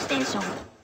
Station.